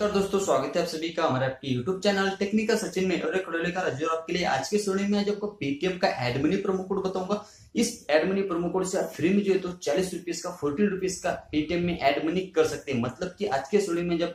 नमस्कार दोस्तों, स्वागत है आप सभी का हमारे आपके YouTube चैनल टेक्निकल सचिन में। और एक का हाजिर आपके लिए आज के सोने में आज आपको पेटीएम का एडमिनी प्रोमो कोड बताऊँगा। इस एड मनी प्रोमो कोड से आप फ्री में जो है तो चालीस रुपीज़ का फोर्टी रुपीज़ का पेटीएम में एड मनी कर सकते हैं। मतलब कि आज के स्टोरी में जब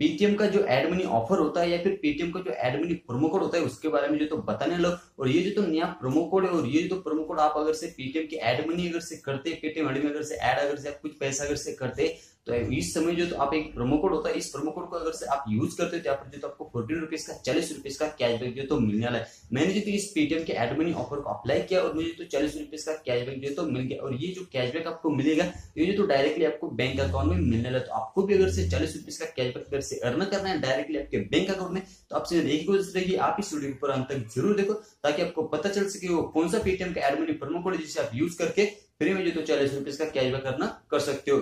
पेटीएम का जो एड मनी ऑफ़र होता है या फिर पेटीएम का जो एड मनी प्रोमो कोड होता है, उसके बारे में जो तो बताने लो। और ये जो तो नया प्रोमो कोड है और ये जो प्रोमो कोड आप अगर से पेटीएम की एड मनी अगर से करते पेटीएम एड अगर से एड अगर से आप कुछ पैसा अगर से करते तो इस समय जो तो आप एक प्रोमो कोड होता है, इस प्रोमो कोड को अगर से आप यूज़ करते हो तो जो तो आपको फोर्टीन रुपीज़ का, चालीस रुपीज़ का कैशबैक जो तो मिलने वाला है। मैंने जो तो इस पेटीएम के एड मनी ऑफ़र को अप्लाई किया और मुझे तो चालीस रुपीज़ का कैशबैक जो तो मिल गया। और ये जो कैशबैक आपको मिलेगा, ये जो तो डायरेक्टली आपको बैंक अकाउंट में मिलने है। तो आपको भी अगर से चालीस रुपीज़ का कैशबैक अगर से अर्न करना है डायरेक्टली आपके बैंक अकाउंट में तो आपसे एक कोशिश रहेगी आप इस वीडियो पर अंत तक ज़रूर देखो, ताकि आपको पता चल सके वो कौन सा पेटीएम का एड मनी प्रोमो कोड जिसे आप यूज़ करके फ्री में जो तो चालीस रुपीज़ का कैशबैक करना कर सकते हो।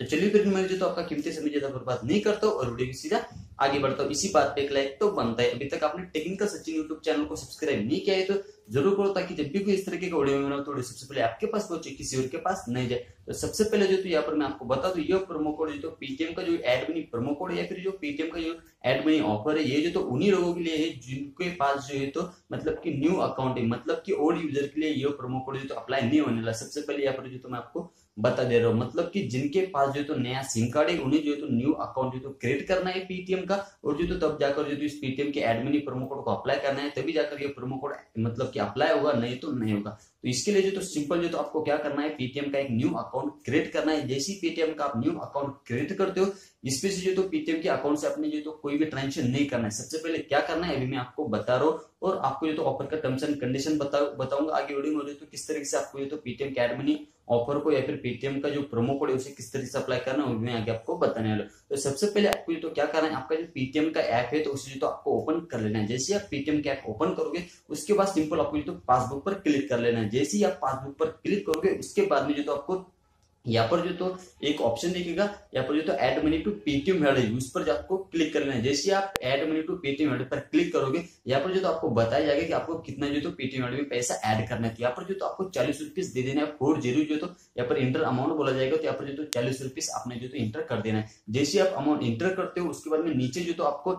तो चलिए फिर मैं जो तो आपका कीमती समय ज़्यादा बर्बाद नहीं करता और वीडियो सीधा आगे बढ़ता हूँ इसी बात पे एक लाइक तो बनता है। अभी तक आपने टेक्निकल सचिन यूट्यूब चैनल को सब्सक्राइब नहीं किया है तो ज़रूर करो ताकि जब भी कोई इस तरीके का ऑडियो बनाओ तो सबसे पहले आपके पास पहुँचे, किसी और के पास नहीं जाए। तो सबसे पहले जो तो यहाँ पर मैं आपको बता दू, ये प्रोमो कोड जो तो पेटीएम का जो एड मनी प्रोमो कोड या फिर जो पेटीएम का जो एड बनी ऑफ़र है, ये जो तो उन्हीं लोगों के लिए है जिनके पास जो है तो मतलब की न्यू अकाउंट है। मतलब की ओल्ड यूज़र के लिए ये प्रोमो कोड जो तो अप्लाई नहीं होने वाला। सबसे पहले यहाँ पर जो तो मैं आपको बता दे रहा हूँ। मतलब कि जिनके पास जो तो नया सिम कार्ड है, उन्हें जो है तो न्यू अकाउंट जो तो क्रिएट करना है पीटीएम का, और जो तो तब जाकर जो तो इस पीटीएम के एडमिनी प्रोमो कोड को अप्लाई करना है, तभी जाकर ये प्रोमो कोड मतलब कि अप्लाई होगा, नहीं तो नहीं होगा। तो इसके लिए जो तो सिंपल जो तो आपको क्या करना है पेटीएम का एक न्यू अकाउंट क्रिएट करना है। जैसे ही पेटीएम का आप न्यू अकाउंट क्रिएट करते हो इसमें से जो तो पेटीएम के अकाउंट से अपने जो तो कोई भी ट्रांजेक्शन नहीं करना है। सबसे पहले क्या करना है, अभी मैं आपको बता रहा हूँ और आपको जो तो ऑफ़र का टर्म्स एंड कंडीशन बताऊँगा। आगे वीडियो में तो किस तरीके से आपको ये तो पेटीएम के एडमिनी ऑफ़र को या फिर पेटीएम का जो प्रोमो कोड है, उसे किस तरीके से अप्लाई करना है मैं आगे आपको बताने वाला तो सबसे पहले आपको तो क्या करना है, आपका जो पेटीएम का ऐप है तो उसे जो तो आपको ओपन कर लेना है। जैसे आप पेटीएम का ऐप ओपन करोगे, उसके बाद सिंपल आपको जो तो पासबुक पर क्लिक कर लेना है। जैसे ही आप पासबुक पर क्लिक करोगे उसके बाद में जो तो आपको यहाँ पर जो तो एक ऑप्शन दिखेगा यहाँ पर जो तो add money to Paytm head है उस पर आपको क्लिक कर लेना है जैसे आप add money to Paytm head पर क्लिक करोगे यहाँ पर जो तो आपको बताया जाएगा कि आपको कितना जो तो पेटीएम हेड में पैसा ऐड करना है तो यहाँ पर जो तो आपको चालीस रुपीज़ दे देना है फोर ज़ीरो जो तो यहाँ पर इंटर अमाउंट बोला जाएगा तो यहाँ पर जो तो चालीस रुपीज़ आपने जो तो इंटर कर देना है जैसे आप अमाउंट इंटर करते हो उसके बाद में नीचे जो तो आपको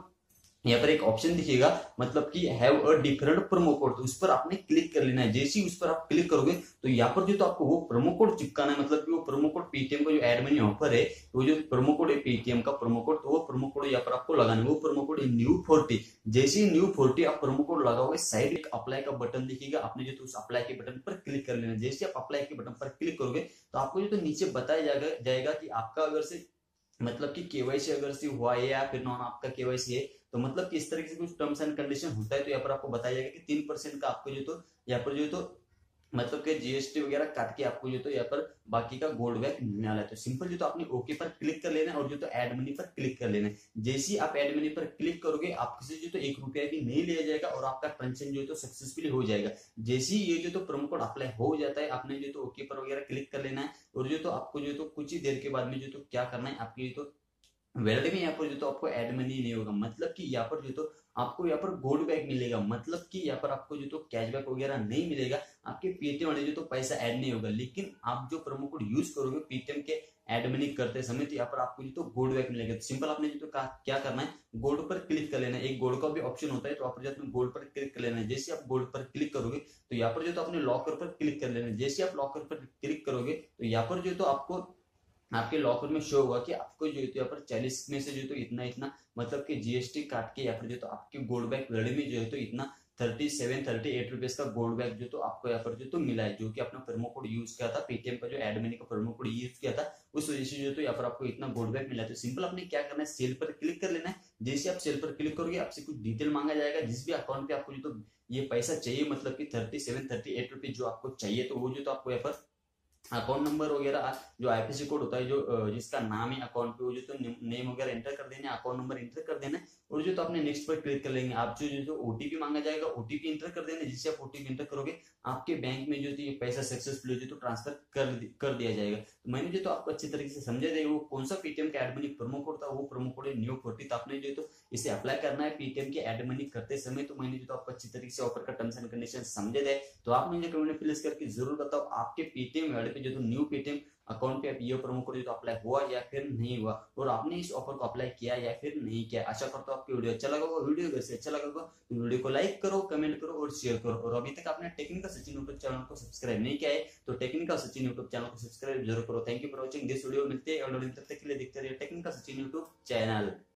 यहाँ पर एक ऑप्शन दिखेगा मतलब कि have a different promo code तो उस पर आपने क्लिक कर लेना है। जैसे ही उस पर आप क्लिक करोगे तो यहाँ पर जो तो आपको वो प्रोमो कोड चिपकाना है मतलब कि वो प्रोमो कोड पेटीएम का जो एड मनी ऑफ़र है वो जो प्रोमो कोड है पेटीएम का प्रोमो कोड तो वो प्रोमो कोड यहाँ पर आपको लगाना है। वो प्रोमो कोड है न्यू फोर्टी जैसे ही न्यू फोर्टी आप प्रोमो कोड लगाओगे साइड एक अप्लाई का बटन दिखेगा। आपने जो तो उस अप्लाई के बटन पर क्लिक कर लेना जैसे आप अप्लाई के बटन पर क्लिक करोगे तो आपको जो तो नीचे बताया जाएगा कि आपका अगर से मतलब कि केवाईसी अगर से हुआ है या फिर नॉन आपका केवाईसी है तो मतलब कि इस तरीके से कुछ टर्म्स एंड कंडीशन होता है तो यहाँ पर आपको बताया जाएगा कि तीन परसेंट का आपको जो तो यहाँ पर जो तो मतलब कि जीएसटी वगैरह काट के आपको जो तो यहाँ पर बाकी का गोल्ड बैक मिलने वाला है तो सिंपल जो तो आपने ओके पर क्लिक कर लेना है और जो तो एड मनी पर क्लिक कर लेना है जैसे ही आप एड मनी पर क्लिक करोगे आपसे जो तो एक रुपया भी नहीं लिया जाएगा और आपका ट्रांजेक्शन जो तो सक्सेसफुली हो जाएगा जैसे ही ये जो तो प्रोमो कोड अप्लाई हो जाता है आपने जो तो ओके पर वगैरह क्लिक कर लेना है और जो तो आपको जो तो कुछ ही देर के बाद में जो तो क्या करना है आपकी जो तो वैलिड में यहाँ पर जो तो आपको एड मनी नहीं होगा मतलब कि यहाँ पर जो तो आपको यहाँ पर गोल्ड बैक मिलेगा मतलब कि यहाँ पर आपको जो तो कैशबैक वगैरह नहीं मिलेगा, आपके पेटीएम वाले जो तो पैसा ऐड नहीं होगा, लेकिन आप जो प्रोमो कोड यूज़ करोगे पेटीएम के एड मनी करते समय तो यहाँ पर आपको जो तो गोल्ड बैक मिलेगा। तो सिंपल आपने जो तो क्या करना है? गोल्ड पर क्लिक कर लेना एक गोल्ड का भी ऑप्शन होता है तो आप जो गोल्ड पर क्लिक कर लेना है, जैसे आप गोल्ड पर क्लिक करोगे तो यहाँ पर जो तो अपने लॉकर पर क्लिक कर लेना जैसे आप लॉकर पर क्लिक करोगे तो यहाँ पर जो तो आपको आपके लॉकर में शो होगा कि आपको जो है पर चालीस में से जो तो इतना इतना मतलब कि जीएसटी काट के या फिर जो तो आपके गोल्ड बैग रेडी में जो है तो इतना thirty seven thirty eight rupees का गोल्ड बैग जो तो आपको यहाँ पर जो तो मिला है, जो कि अपना प्रोमो कोड यूज़ किया था पेटीएम का जो एडमिनी का प्रोमो कोड यूज़ किया था, उस वजह से जो तो यहाँ पर आपको इतना गोल्ड बैग मिला है। तो सिंपल आपने क्या करना है? सेल पर क्लिक कर लेना है। जैसे आप सेल पर क्लिक करोगे, आपसे कुछ डिटेल मांगा जाएगा। जिस भी अकाउंट पे आपको जो तो ये पैसा चाहिए मतलब की thirty seven thirty eight rupees जो आपको चाहिए तो वो जो तो आपको यहाँ पर अकाउंट नंबर वगैरह, जो आईपीसी कोड होता है, जो जिसका नाम है अकाउंट पे, वो जो तो नेम वगैरह एंटर कर देना अकाउंट नंबर एंटर कर देना और जो तो आपने नेक्स्ट पर क्लिक कर लेंगे। आप जो जो ओटीपी मांगा जाएगा ओटीपी एंटर कर देना जिससे आप ओटीपी एंटर करोगे, आपके बैंक में जो तो ये पैसा सक्सेसफुल हो तो ट्रांसफ़र कर कर दिया जाएगा। तो मैंने जो तो आपको अच्छी तरीके से समझा दिया, वो कौन सा पेटीएम का एडमनी प्रोमो कोड था, वो प्रोमो कोड है न्यू फोर्टी तो आपने जो तो इसे अप्लाई करना है पेटीएम के एडमनी करते समय तो मैंने जो तो आपको अच्छी तरीके से ऑफ़र का टर्म्स एंड कंडीशन समझे दे तो आप मुझे कमेंट में प्लीज़ करके ज़रूर बताओ, आपके पेटीएम पे जो तो न्यू पेटीएम अकाउंट पे ये प्रोमो कोड तो अप्लाई हुआ या फिर नहीं हुआ, और आपने इस ऑफ़र को अप्लाई किया या फिर नहीं किया, आशा करता हूँ आपको वीडियो अच्छा लगा होगा। वीडियो अगर अच्छा लगा होगा तो वीडियो को लाइक करो कमेंट करो और शेयर करो। और अभी तक आपने टेक्निकल सचिन यूट्यूब चैनल को सब्सक्राइब नहीं किया है तो टेक्निकल सचिन यूट्यूब चैनल को सब्सक्राइब ज़रूर करो। Thank you for watching this video मिलते हैं और तब तक के लिए देखते रहिए टेक्निकल सचिन यूट्यूब चैनल